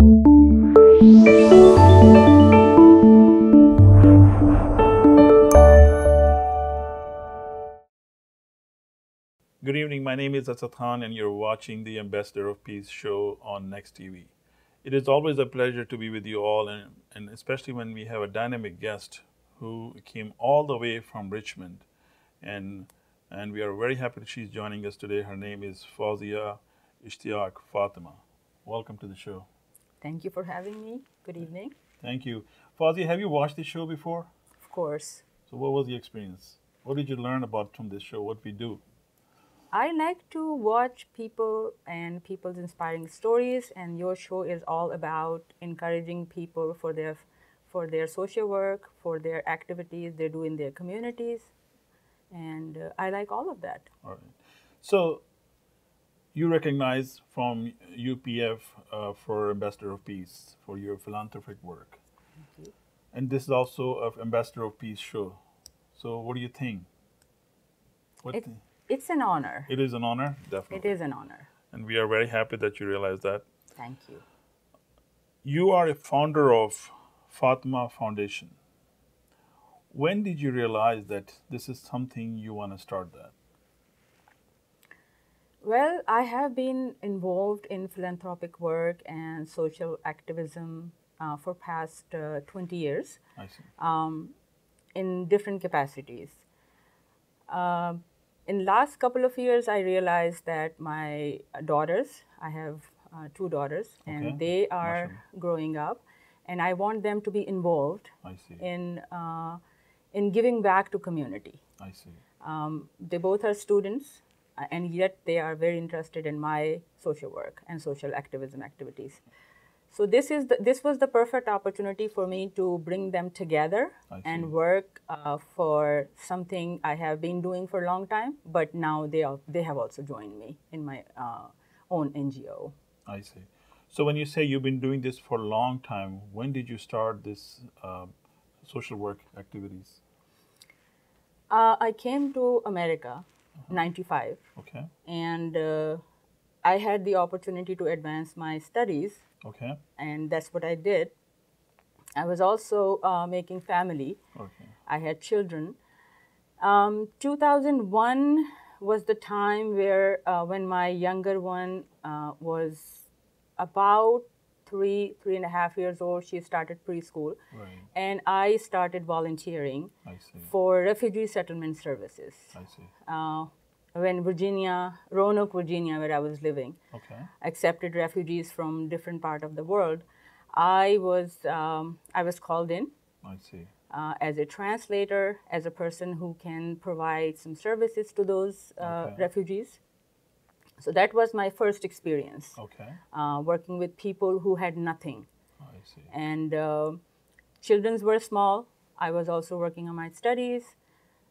Good evening. My name is Asad Khan, and you're watching the Ambassador of Peace show on Next TV. It is always a pleasure to be with you all, and, and especially when we have a dynamic guest who came all the way from Richmond. And, and we are very happy that she's joining us today. Her name is Fouzia Ishtiaq Fatima. Welcome to the show. Thank you for having me. Good evening. Thank you. Fouzia, have you watched this show before? Of course. So, what was the experience? What did you learn about from this show? What we do? I like to watch people and people's inspiring stories, and your show is all about encouraging people for their for their social work, for their activities they do in their communities, and uh, I like all of that. All right. So, you recognize from UPF uh, for Ambassador of Peace for your philanthropic work, you. and this is also an Ambassador of Peace show. So, what do you think? What It- It's an honor. it is an honor, definitely, It is an honor. and we are very happy that you realize that. Thank you. You are a founder of Fatima Foundation. When did you realize that this is something you want to start that? Well, I have been involved in philanthropic work and social activism uh, for past uh, 20 years. I see. um, in different capacities. Uh, in last couple of years, I realized that my daughters, I have uh, two daughters, Okay. and they are Mashallah. growing up, and I want them to be involved in uh, in giving back to community. I see. Um, they both are students, and yet they are very interested in my social work and social activism activities. So this is the, this was the perfect opportunity for me to bring them together and work uh, for something I have been doing for a long time, but now they are, they have also joined me in my uh, own NGO. I see. So when you say you've been doing this for a long time, when did you start this uh, social work activities? Uh, I came to America, 95, Okay. and uh, I had the opportunity to advance my studies Okay. and that's what I did. I was also uh, making family. Okay. I had children. Um, 2001 was the time where, uh, when my younger one uh, was about three, three and a half years old, she started preschool, Right. and I started volunteering I see. for refugee settlement services. I see. Uh, when Virginia, Roanoke, Virginia, where I was living, Okay. accepted refugees from different part of the world, I was um, I was called in I see. uh, as a translator, as a person who can provide some services to those uh, Okay. refugees. So that was my first experience Okay. uh, working with people who had nothing, I see. and uh, childrens were small. I was also working on my studies.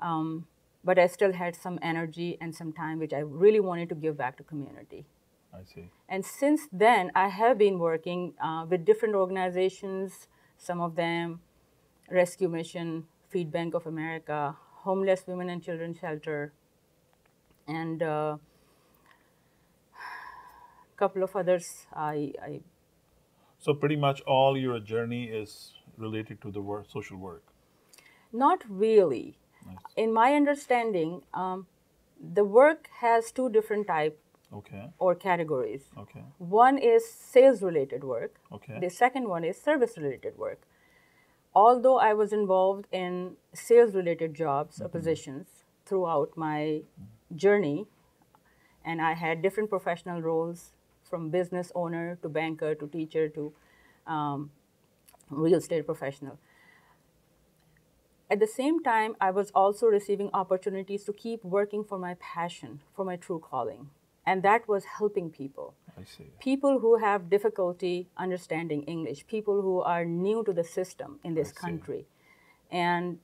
Um, but I still had some energy and some time which I really wanted to give back to community. I see. And since then, I have been working uh, with different organizations, some of them Rescue Mission, Feed Bank of America, Homeless Women and Children Shelter, and a couple of others. I, I So pretty much all your journey is related to the work, social work. not really. Nice. In my understanding, um, the work has two different types Okay. or categories. Okay. One is sales related work, Okay. The second one is service related work. Although I was involved in sales related jobs or positions throughout my journey, and I had different professional roles from business owner to banker to teacher to um, real estate professional. At the same time, I was also receiving opportunities to keep working for my passion, for my true calling, and that was helping people I see. people who have difficulty understanding English, people who are new to the system in this country. And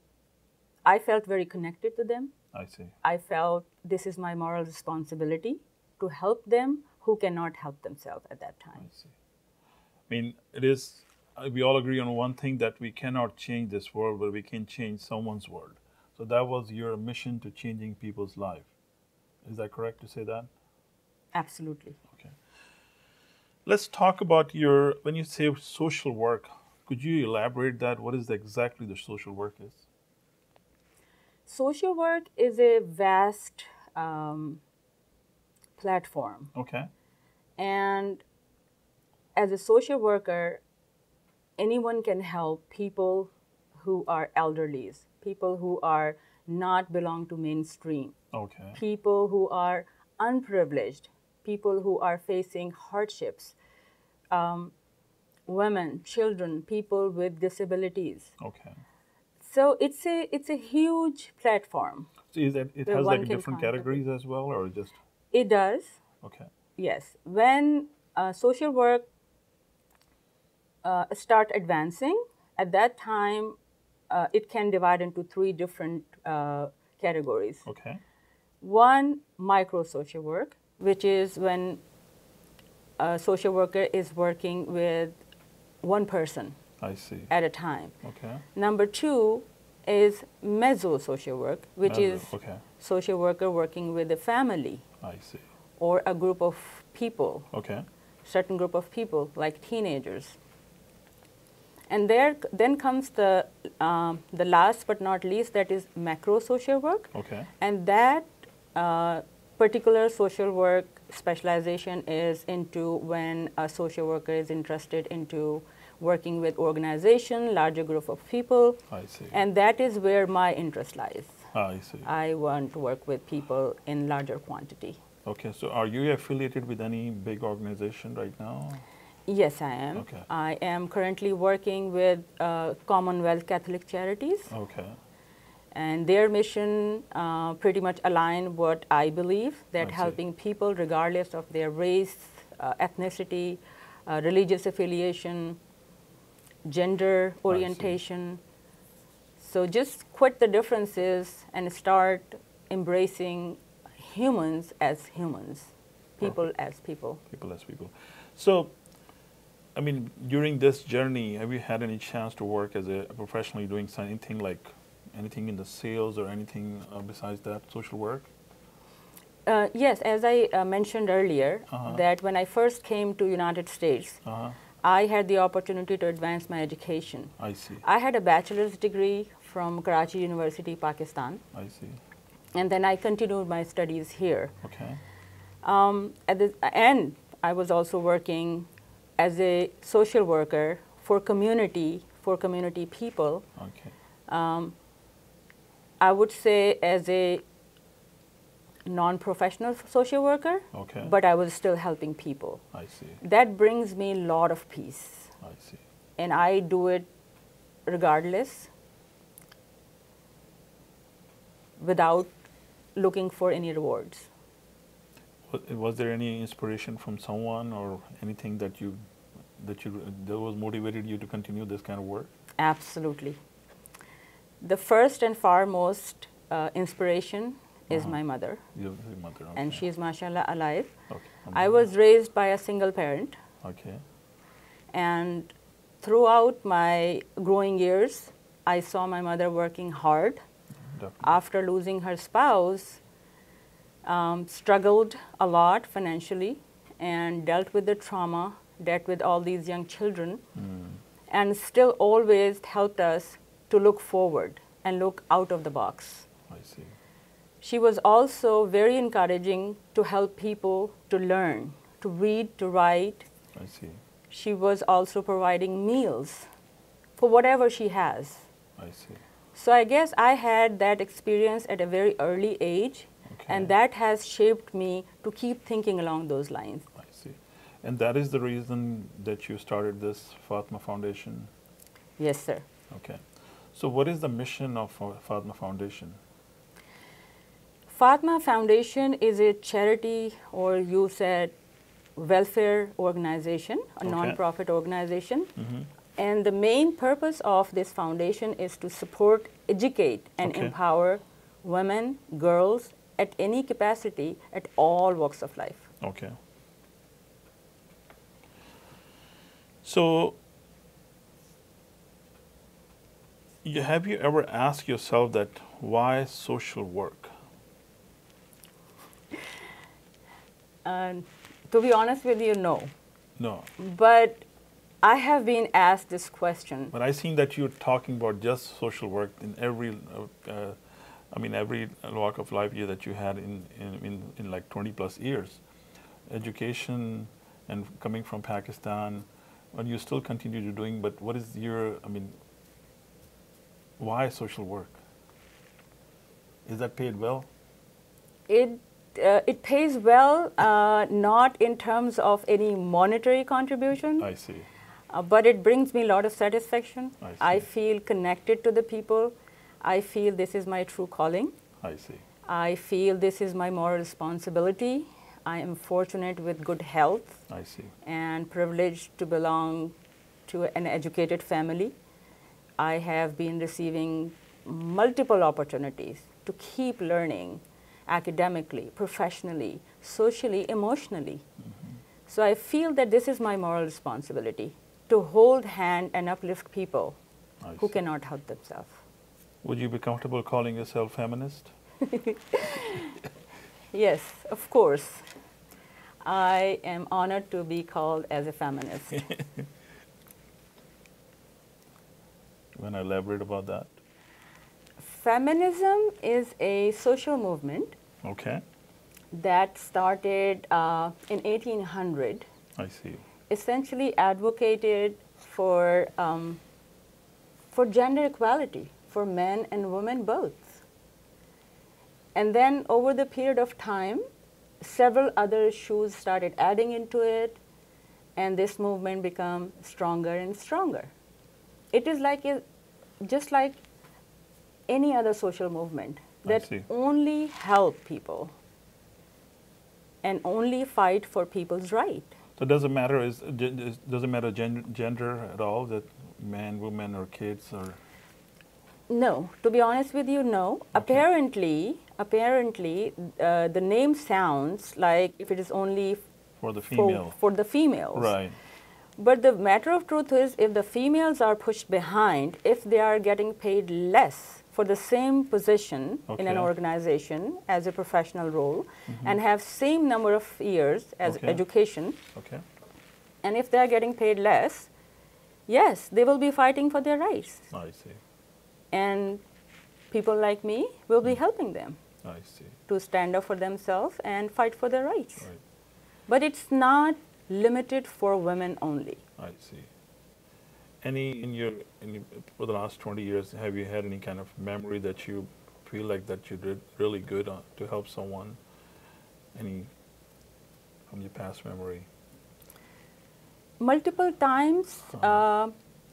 I felt very connected to them. I see. I felt this is my moral responsibility to help them who cannot help themselves at that time. I. I mean, it is. uh, We all agree on one thing that we cannot change this world, but we can change someone's world. So that was your mission to changing people's life. Is that correct to say that? Absolutely. Okay. Let's talk about your, when you say social work, could you elaborate that? What is exactly the social work is? Social work is a vast um, platform. Okay. And as a social worker, anyone can help people who are elderlies, people who are not belong to mainstream, Okay. people who are unprivileged, people who are facing hardships, um, women, children, people with disabilities. Okay. So it's a it's a huge platform. So is that, it has like different categories as well, or just, It does, okay. yes. When uh, social work uh, start advancing, at that time, uh, it can divide into three different uh, categories. Okay. One, micro social work, which is when a social worker is working with one person I see. at a time. Okay. Number two is meso social work, which Meso, is Okay. social worker working with a family I see. or a group of people, Okay. certain group of people like teenagers. And there, then comes the um, the last but not least, that is macro social work, Okay. and that uh, particular social work specialization is into when a social worker is interested into working with organization, larger group of people, I see. and that is where my interest lies. I see. I want to work with people in larger quantity. Okay. So are you affiliated with any big organization right now? Yes, I am. Okay. I am currently working with uh, Commonwealth Catholic Charities, Okay. and their mission uh, pretty much align what I believe that I helping people, regardless of their race, uh, ethnicity, uh, religious affiliation, gender orientation. So just quit the differences and start embracing humans as humans, people as people. People as people. So, I mean, during this journey, have you had any chance to work as a professionally doing anything like anything in the sales or anything uh, besides that social work? Uh, yes, as I uh, mentioned earlier, Uh-huh. that when I first came to United States, Uh-huh. I had the opportunity to advance my education. I see. I had a bachelor's degree from Karachi University, Pakistan, I see. and then I continued my studies here. Okay. Um, at the, and I was also working as a social worker for community, for community people. Okay. I would say as a non-professional social worker, Okay. but I was still helping people. I see. That brings me a lot of peace, I see. and I do it regardless, without looking for any rewards. Was, was there any inspiration from someone or anything that you that you that was motivated you to continue this kind of work? Absolutely. The first and foremost uh, inspiration is Uh-huh. my mother, your mother. Okay. and she is, mashallah, alive. Okay. I was raised by a single parent, Okay. and throughout my growing years, I saw my mother working hard. Definitely. After losing her spouse, um, struggled a lot financially and dealt with the trauma, dealt with all these young children, Mm. and still always helped us to look forward and look out of the box. I see. She was also very encouraging to help people to learn, to read, to write. I see. She was also providing meals for whatever she has. I see. So I guess I had that experience at a very early age, Okay. and that has shaped me to keep thinking along those lines. I see. And that is the reason that you started this Fatima Foundation. Yes, sir. Okay. So, what is the mission of uh, Fatima Foundation? Fatima Foundation is a charity, or you said welfare organization, a Okay. non-profit organization. Mm-hmm. And the main purpose of this foundation is to support, educate, and Okay. empower women, girls at any capacity at all walks of life. Okay. So, you, have you ever asked yourself that why social work? And to be honest with you, no. No. But I have been asked this question. But I seen that you're talking about just social work in every, uh, uh, I mean, every walk of life year that you had in, in, in, in like 20 plus years. Education and coming from Pakistan, and you still continue to doing, but what is your, I mean, why social work? Is that paid well? It uh, it pays well, uh, not in terms of any monetary contribution, I see. uh, but it brings me a lot of satisfaction. I see. I feel connected to the people. I feel this is my true calling. I see. I feel this is my moral responsibility. I am fortunate with good health I see. and privileged to belong to an educated family. I have been receiving multiple opportunities to keep learning academically, professionally, socially, emotionally. So I feel that this is my moral responsibility to hold hand and uplift people who cannot help themselves. Would you be comfortable calling yourself feminist? Yes, of course. I am honored to be called as a feminist. You want to elaborate about that? Feminism is a social movement Okay. that started uh, in 1800, I see. essentially advocated for, um, for gender equality for men and women both. And then over the period of time, several other issues started adding into it, and this movement became stronger and stronger. It is like a, just like any other social movement that only help people and only fight for people's right. So does it matter is does it matter gen- gender at all that men, women, or kids or No, to be honest with you, no. Apparently, apparently, uh, the name sounds like if it is only for the for, for the females. Right. But the matter of truth is, if the females are pushed behind, if they are getting paid less for the same position in an organization as a professional role, mm-hmm. and have same number of years as Okay. education, Okay. and if they are getting paid less, yes, they will be fighting for their rights, I see. and people like me will be mm. helping them. I see. to stand up for themselves and fight for their rights. Right. But it's not limited for women only. I see. Any in your in your, for the last twenty years, have you had any kind of memory that you feel like that you did really good on, to help someone? Any from your past memory? Multiple times, Uh-huh. uh,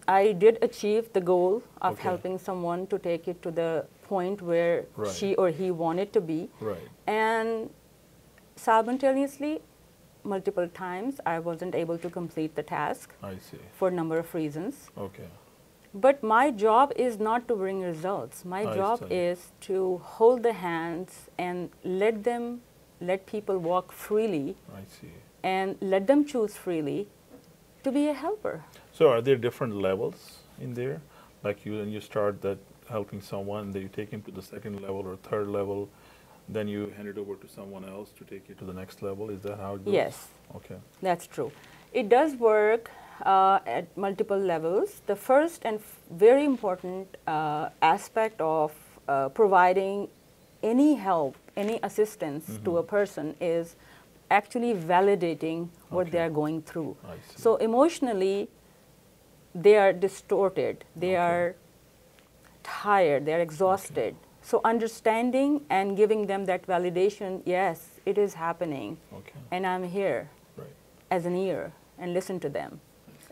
I did achieve the goal of Okay. helping someone to take it to the point where Right. she or he wanted to be. Right. And simultaneously, multiple times, I wasn't able to complete the task I see. for a number of reasons. Okay. But my job is not to bring results. My I job see. is to hold the hands and let them, let people walk freely I see. and let them choose freely to be a helper. So are there different levels in there? Like you, and you start that helping someone, then you take him to the second level or third level, then you hand it over to someone else to take you to the next level. Is that how it goes? Yes, Okay. that's true. It does work uh, at multiple levels. The first and f- very important uh, aspect of uh, providing any help, any assistance to a person is actually validating what they are going through. So emotionally, they are distorted, they Okay. are tired, they are exhausted. So understanding and giving them that validation, yes, it is happening, Okay. and I'm here Right. as an ear and listen to them.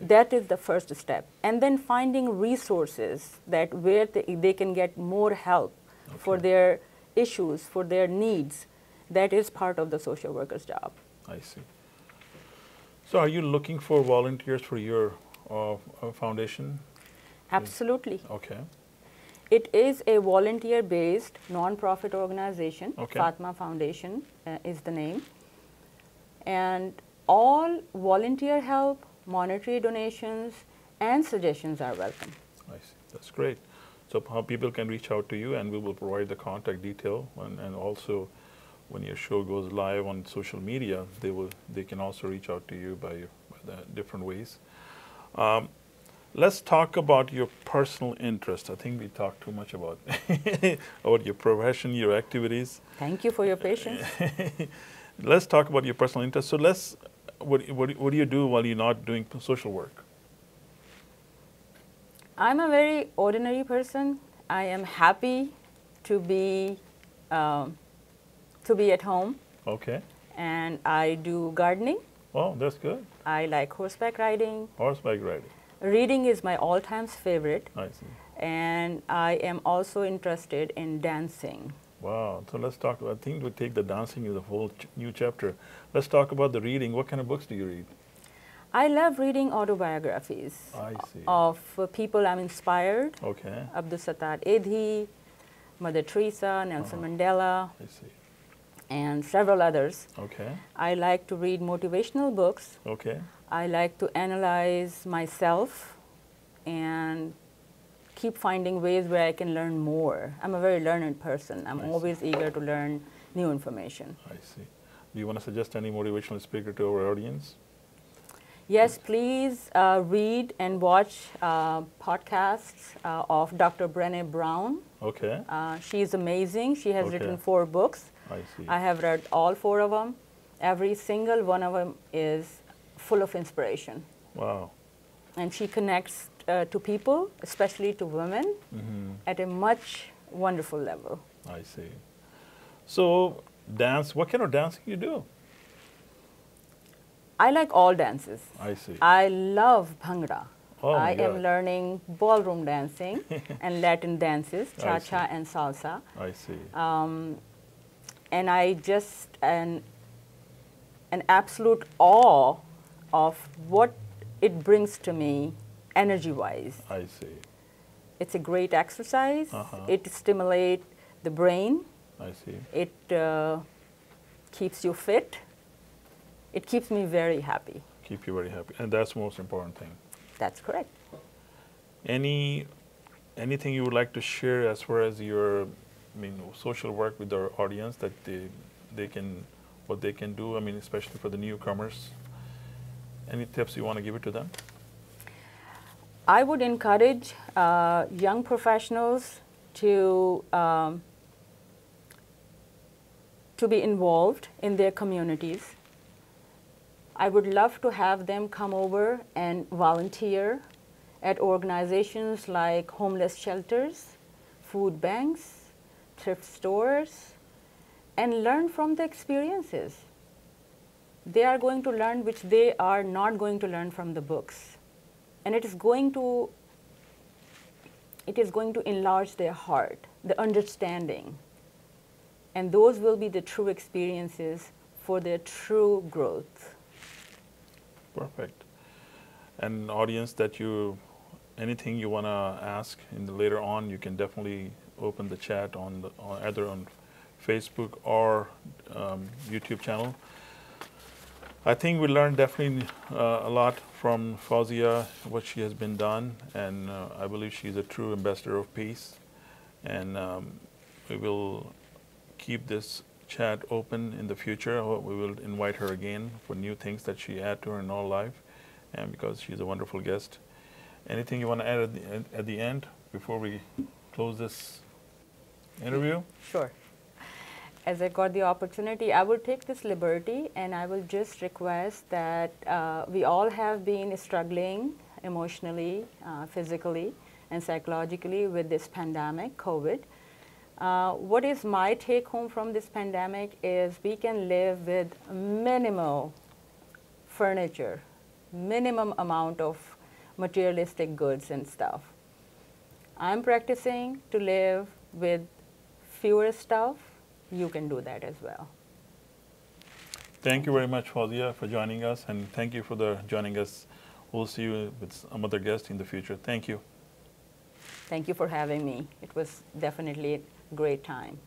That is the first step. And then finding resources that where they, they can get more help for their issues, for their needs. That is part of the social worker's job. I see. So are you looking for volunteers for your uh, uh, foundation? Absolutely. Okay. It is a volunteer based non-profit organization. Okay. Fatima Foundation uh, is the name. And all volunteer help, monetary donations, and suggestions are welcome. I see. That's great. So how people can reach out to you, and we will provide the contact detail, and, and also when your show goes live on social media, they will they can also reach out to you by by the different ways. Um, let's talk about your personal interest. I think we talked too much about about your profession, your activities. Thank you for your patience. let's talk about your personal interest. So let's what, what, what do you do while you're not doing social work? I'm a very ordinary person. I am happy to be um, to be at home. Okay. And I do gardening. Oh, that's good. I like horseback riding. Horseback riding. Reading is my all-time favorite. I see. And I am also interested in dancing. Wow. So let's talk. about, I think we take the dancing as a whole ch- new chapter. Let's talk about the reading. What kind of books do you read? I love reading autobiographies I see. of uh, people I'm inspired. Okay. Abdul Sattar Edhi, Mother Teresa, Nelson Mandela, I see. and several others. Okay. I like to read motivational books. Okay. I like to analyze myself and keep finding ways where I can learn more. I'm a very learned person. I'm I see. always eager to learn new information. I see. Do you want to suggest any motivational speaker to our audience? Yes, please uh, read and watch uh, podcasts uh, of Dr. Brené Brown. Okay. Uh, she is amazing. She has Okay. written four books. I see. I have read all four of them. Every single one of them is full of inspiration. wow. And she connects uh, to people, especially to women, hmm at a much wonderful level. I see. So dance. What kind of dancing you do? I like all dances. I see. I love Bhangra. Oh I am learning ballroom dancing and Latin dances, cha-cha and salsa. I see. Um, and I just an an absolute awe of what it brings to me energy wise. I see. It's a great exercise. Uh-huh. It stimulates the brain. I see. It uh, keeps you fit. It keeps me very happy. Keep you very happy, and that's the most important thing. That's correct. Any anything you would like to share as far as your I mean social work with our audience that they they can what they can do I mean especially for the newcomers any tips you want to give it to them I would encourage uh, young professionals to um, to be involved in their communities. I would love to have them come over and volunteer at organizations like homeless shelters, food banks, thrift stores, and learn from the experiences. They are going to learn which they are not going to learn from the books. And it is going to it is going to enlarge their heart the understanding. And those will be the true experiences for their true growth. Perfect. And audience that you anything you want to ask in the later on you can definitely open the chat on, the, on either on Facebook or um, YouTube channel I think we learned definitely uh, a lot from Fouzia, what she has been done, and uh, I believe she's a true ambassador of peace. And um, we will keep this chat open in the future. We will invite her again for new things that she add to her in our life, and because she's a wonderful guest. Anything you want to add at the, at the end before we close this interview? sure as i got the opportunity i will take this liberty and i will just request that uh, we all have been struggling emotionally uh, physically and psychologically with this pandemic covid uh, what is my take home from this pandemic is we can live with minimal furniture, minimum amount of materialistic goods and stuff. I'm practicing to live with fewer stuff. You can do that as well. Thank you very much, Fouzia, for joining us, and thank you for the joining us. We'll see you with some other guests in the future. Thank you. Thank you for having me. It was definitely a great time.